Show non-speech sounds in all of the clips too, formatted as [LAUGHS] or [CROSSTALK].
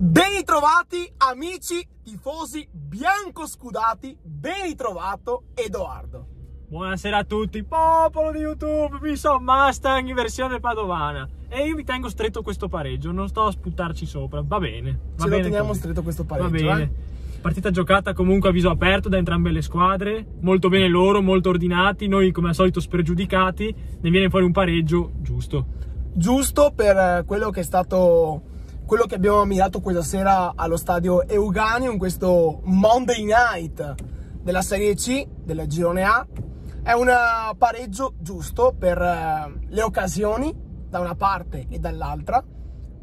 Ben ritrovati amici tifosi biancoscudati, ben ritrovato Edoardo. Buonasera a tutti, popolo di YouTube, mi sono Mustang in versione padovana e io mi tengo stretto questo pareggio, non sto a sputarci sopra, va bene. Va Ce bene lo teniamo così. stretto questo Va pareggio, bene. eh? Partita giocata comunque a viso aperto da entrambe le squadre, molto bene loro, molto ordinati, noi come al solito spregiudicati, ne viene fuori un pareggio giusto. Giusto per eh, quello che è stato quello che abbiamo ammirato questa sera allo stadio Euganeo in questo Monday Night della Serie C, del Girone A. È un pareggio giusto per eh, le occasioni da una parte e dall'altra,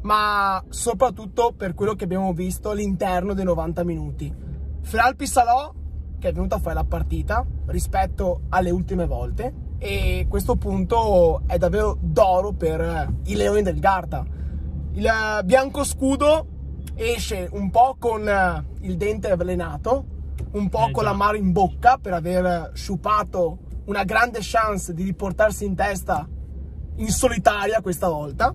ma soprattutto per quello che abbiamo visto all'interno dei 90 minuti. Feralpi Salò che è venuto a fare la partita rispetto alle ultime volte e questo punto è davvero d'oro per eh, i Leoni del Garda. Il eh, biancoscudo esce un po' con eh, il dente avvelenato, un po' Eh, con già. l'amaro in bocca per aver sciupato una grande chance di riportarsi in testa in solitaria questa volta.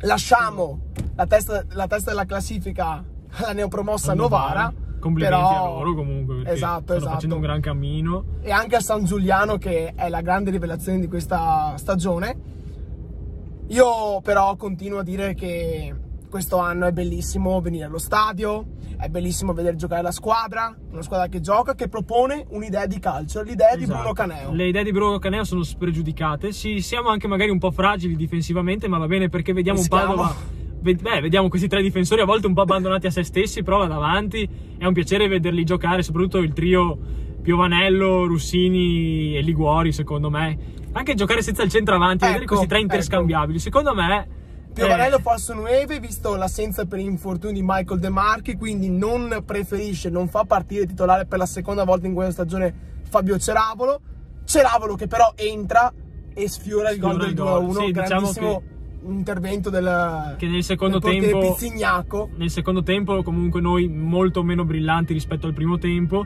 Lasciamo la testa, la testa della classifica alla neopromossa Novara. Complimenti però- a loro comunque, Esatto, esatto. facendo un gran cammino. E anche a San Giuliano che è la grande rivelazione di questa stagione. Io però continuo a dire che questo anno è bellissimo venire allo stadio, è bellissimo vedere giocare la squadra, una squadra che gioca, che propone un'idea di calcio, l'idea di Esatto. Bruno Caneo. Le idee di Bruno Caneo sono spregiudicate. Sì, siamo anche magari un po' fragili difensivamente, ma va bene perché vediamo un. Padova. Beh, vediamo questi tre difensori a volte un po' abbandonati a se stessi, però là davanti è un piacere vederli giocare, soprattutto il trio Piovanello, Russini e Liguori, secondo me. Anche giocare senza il centravanti, vedere Ecco, questi tre ecco. interscambiabili, secondo me. Piovanello eh, falso 9, visto l'assenza per infortuni di Michael De Marchi, quindi non preferisce, non fa partire titolare per la seconda volta in questa stagione Fabio Ceravolo. Ceravolo che però entra e sfiora il gol Sfiora del il 2 gol. 1, Sì, diciamo grandissimo intervento del, Che nel secondo del tempo- Pizzignaco. Nel secondo tempo, comunque, noi molto meno brillanti rispetto al primo tempo.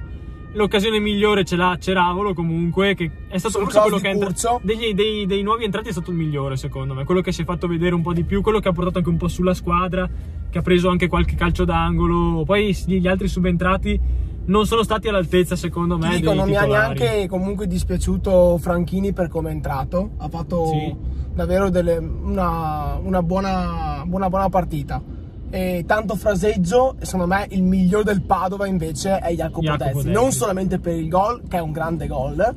L'occasione migliore ce l'ha Ceravolo, comunque, che è stato forse quello che entra- degli, dei, dei nuovi entrati è stato il migliore, secondo me. Quello che si è fatto vedere un po' di più, quello che ha portato anche un po' sulla squadra, che ha preso anche qualche calcio d'angolo. Poi gli altri subentrati non sono stati all'altezza, secondo me. Ti dico, non mi ha titolari. neanche comunque dispiaciuto Franchini per come è entrato. Ha fatto Sì. davvero delle- una, una buona, buona, buona partita. E tanto fraseggio, secondo me il miglior del Padova invece è Jacopo, Jacopo Dezzi. Non solamente per il gol, che è un grande gol,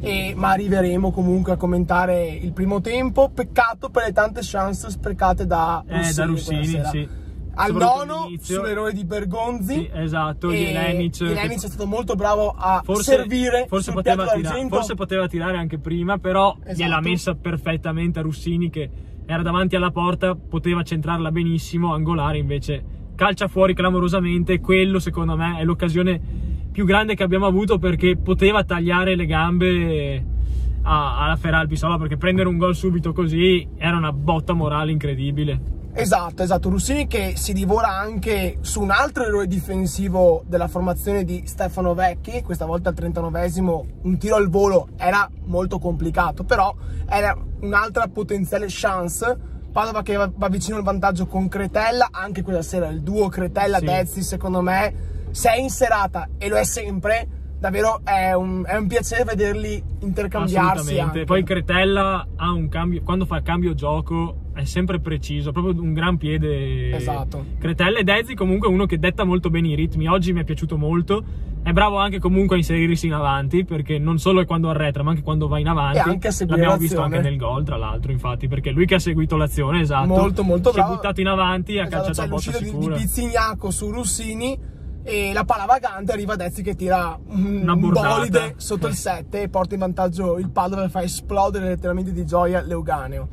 e- ma arriveremo comunque a commentare il primo tempo. Peccato per le tante chance sprecate da Eh, Russini. da sera. sì. Al nono, sull'errore di Bergonzi. Sì, esatto, di E Elenic, che- Elenic è stato molto bravo a Forse, servire forse poteva, d'argento. forse poteva tirare anche prima, però Esatto. gliel'ha messa perfettamente a Russini che era davanti alla porta, poteva centrarla benissimo, angolare invece calcia fuori clamorosamente. Quello secondo me è l'occasione più grande che abbiamo avuto perché poteva tagliare le gambe alla Feralpi Sola perché prendere un gol subito così era una botta morale incredibile. Esatto, esatto. Russini che si divora anche su un altro errore difensivo della formazione di Stefano Vecchi, questa volta al 39esimo, un tiro al volo era molto complicato, però era un'altra potenziale chance. Padova che va, vicino al vantaggio con Cretella, anche quella sera il duo Cretella-Dezzi secondo me se è in serata e lo è sempre, davvero è un, è un piacere vederli intercambiarsi. Assolutamente. anche. Poi Cretella ha un cambio, quando fa cambio gioco è sempre preciso, proprio un gran piede. Esatto. Cretella e Dezzi comunque uno che detta molto bene i ritmi. Oggi mi è piaciuto molto. È bravo anche comunque a inserirsi in avanti, perché non solo è quando arretra, ma anche quando va in avanti. E anche a seguire L'abbiamo visto anche nel gol, tra l'altro, infatti, perché lui che ha seguito l'azione, esatto. molto molto si bravo è buttato in avanti e ha Esatto, calciato c'è a botta l'uscita di, di sicura. Pizzignaco su Russini e la palla vagante arriva Dezzi che tira un, Una un bolide sotto il 7 e porta in vantaggio il Padova e fa esplodere letteralmente di gioia l'Euganeo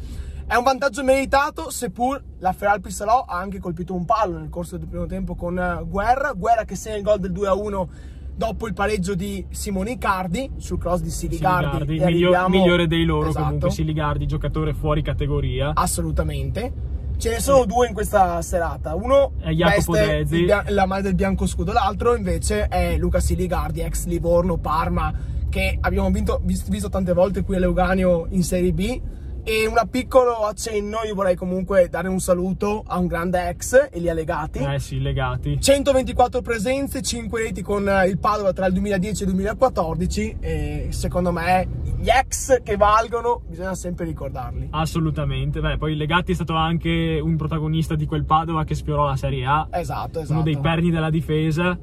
è un vantaggio meritato seppur la Feralpi Salò ha anche colpito un palo nel corso del primo tempo con eh, Guerra Guerra che segna il gol del 2-1 dopo il pareggio di Simone Icardi sul cross di Siligardi Siligardi, miglior- migliore dei loro Esatto. comunque Siligardi, giocatore fuori categoria. Assolutamente. Ce ne sono due in questa serata. Uno È Jacopo Dezzi. la maglia del bianco scudo, l'altro invece è Luca Siligardi, ex Livorno, Parma, che abbiamo vinto- vis- visto tante volte qui a Leuganeo in Serie B E un piccolo accenno, io vorrei comunque dare un saluto a un grande ex e li ha legati. Eh sì, legati. 124 presenze, 5 reti con il Padova tra il 2010 e il 2014 e secondo me gli ex che valgono bisogna sempre ricordarli. Assolutamente, beh, poi Legati è stato anche un protagonista di quel Padova che sfiorò la Serie A. Esatto, esatto. Uno dei perni della difesa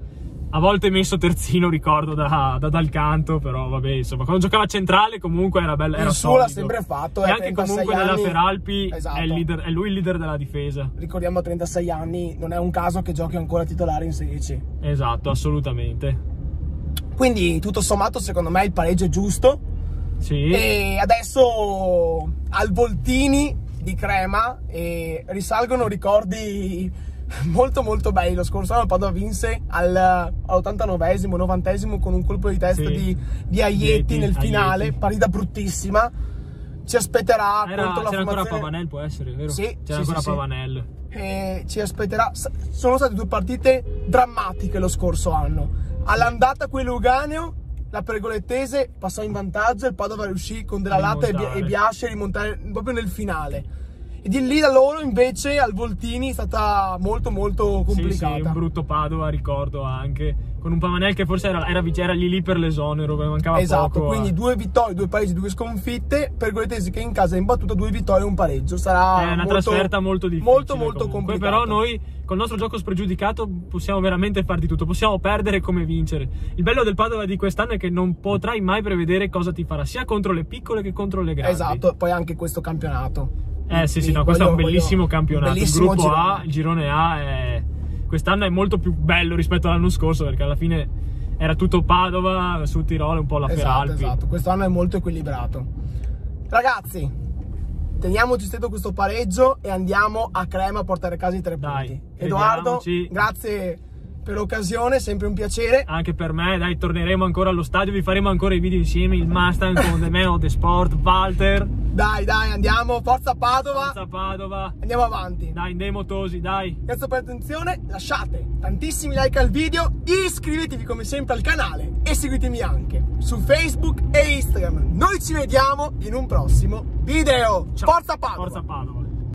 a volte messo terzino, ricordo da, da, dal canto, però vabbè, insomma, quando giocava centrale comunque era bello. Era il suo l'ha sempre fatto. E anche comunque anni... nella Feralpi esatto. è, leader, è, lui il leader della difesa. Ricordiamo a 36 anni, non è un caso che giochi ancora titolare in Serie C. Esatto, assolutamente. Quindi tutto sommato secondo me il pareggio è giusto. Sì. E adesso al Voltini di Crema e risalgono ricordi [LAUGHS] molto molto belli. Lo scorso anno il Padova vinse al, all'89esimo, 90esimo con un colpo di testa sì. di, di Aietti nel finale, Aieti. partita bruttissima. Ci aspetterà Era, contro la c'era ancora Pavanel, può essere, vero? Sì, c'era sì, ancora sì, Pavanel. E ci aspetterà. Sono state due partite drammatiche lo scorso anno. All'andata quello Uganeo la Pergolettese passò in vantaggio, il Padova riuscì con della Latta e Biasci a rimontare proprio nel finale e di lì da loro invece al Voltini è stata molto molto complicata. Sì, sì, un brutto Padova ricordo anche, con un Pavanel che forse era, era, era lì lì per l'esonero, mancava esatto, poco. quindi a... due vittorie, due pareggi, due sconfitte, per Goletesi che in casa ha imbattuto due vittorie e un pareggio, sarà È una molto, trasferta molto difficile. Molto molto comunque. complicata. Però noi col nostro gioco spregiudicato possiamo veramente far di tutto, possiamo perdere come vincere. Il bello del Padova di quest'anno è che non potrai mai prevedere cosa ti farà sia contro le piccole che contro le grandi. Esatto, poi anche questo campionato. Eh sì, sì, no, questo voglio, è un bellissimo campionato. Bellissimo il gruppo girone. A, il girone A, è... quest'anno è molto più bello rispetto all'anno scorso perché alla fine era tutto Padova, sul Tirolo, un po' la esatto, Feralpi. Esatto, quest'anno è molto equilibrato. Ragazzi, teniamoci stretto questo pareggio e andiamo a Crema a portare a casa i tre Dai, punti. Edoardo, grazie per l'occasione, sempre un piacere. Anche per me, dai, torneremo ancora allo stadio, vi faremo ancora i video insieme, il Mustang con The Man of the Sport, Walter. Dai, dai, andiamo, forza Padova. Forza Padova. Andiamo avanti. Dai, dei motosi, dai. Grazie per l'attenzione, lasciate tantissimi like al video, iscrivetevi come sempre al canale e seguitemi anche su Facebook e Instagram. Noi ci vediamo in un prossimo video. Ciao. Forza Padova. Forza Padova.